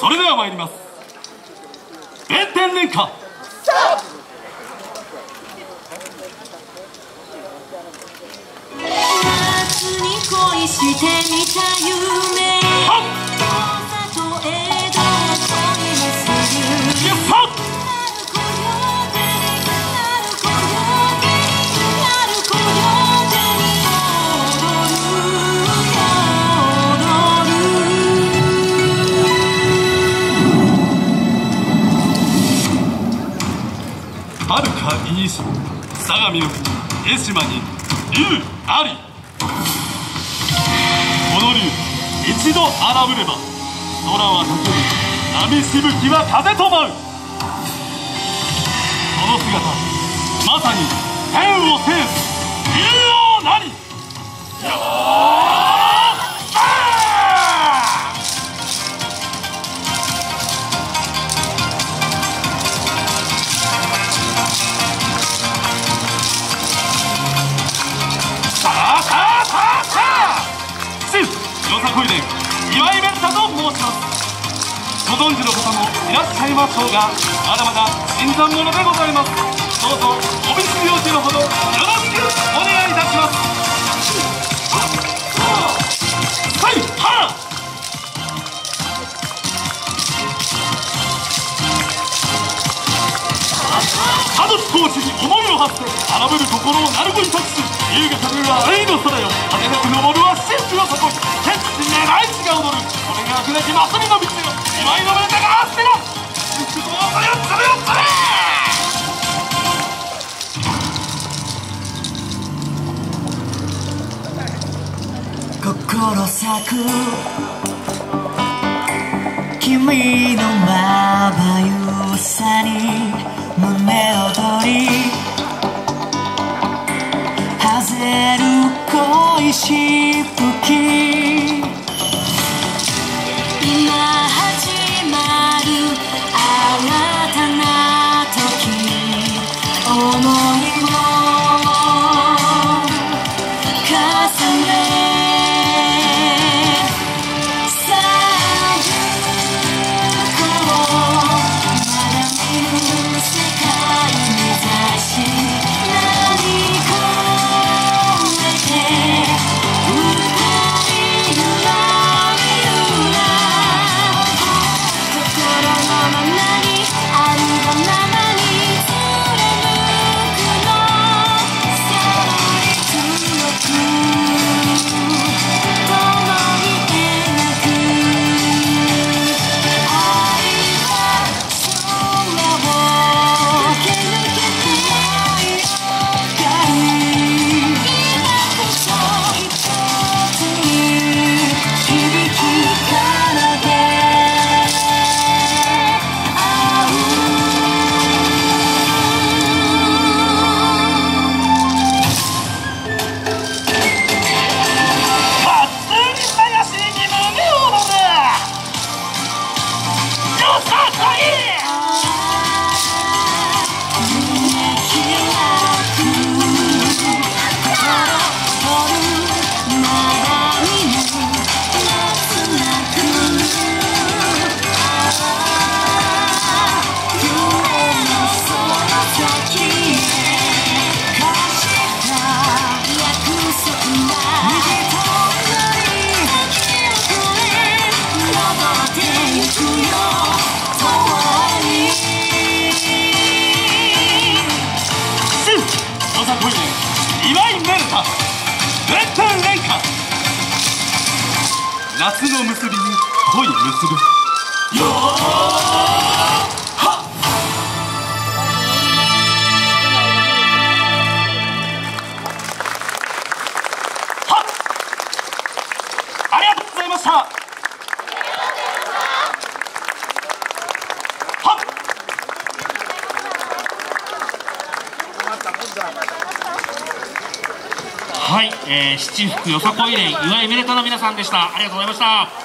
それでは参ります。弁天連歌。夏に恋してみた夢にし相模の国江島に龍あり。この龍一度現れば空は溶ける波しぶきは風と舞う。その姿まさに天を制す。岩井ベルタと申しますご存知の方もいらっしゃいましょうがまだまだ新参者でございます。どうぞお見知りおきのほどよろしくお願いいたします。はいはあ角地コーチに思いを馳せ荒ぶる心を鳴子に託す。優雅たるは愛の空よ果てなく昇るは真珠の底。の道よ今井の目だがあってな真珠のそれよそれよそれ心咲く君のまばゆさに胸躍り外れる恋しぶき岩井メルタレッテンレンカ夏の結びに恋結ぶよーはっ。はい、えー、七福よさこい連岩井めでたの皆さんでした。ありがとうございました。